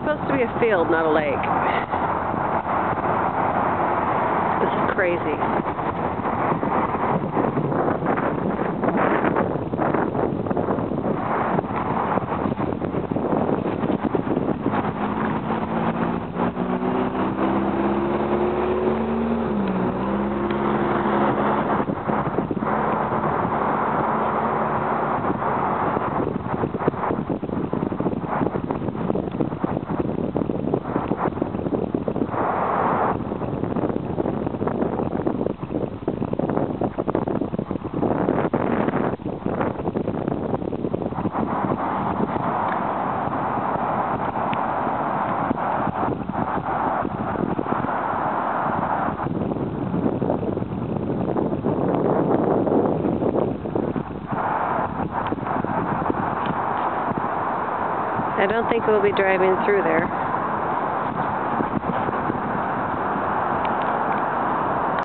supposed to be a field, not a lake. This is crazy. I don't think we'll be driving through there.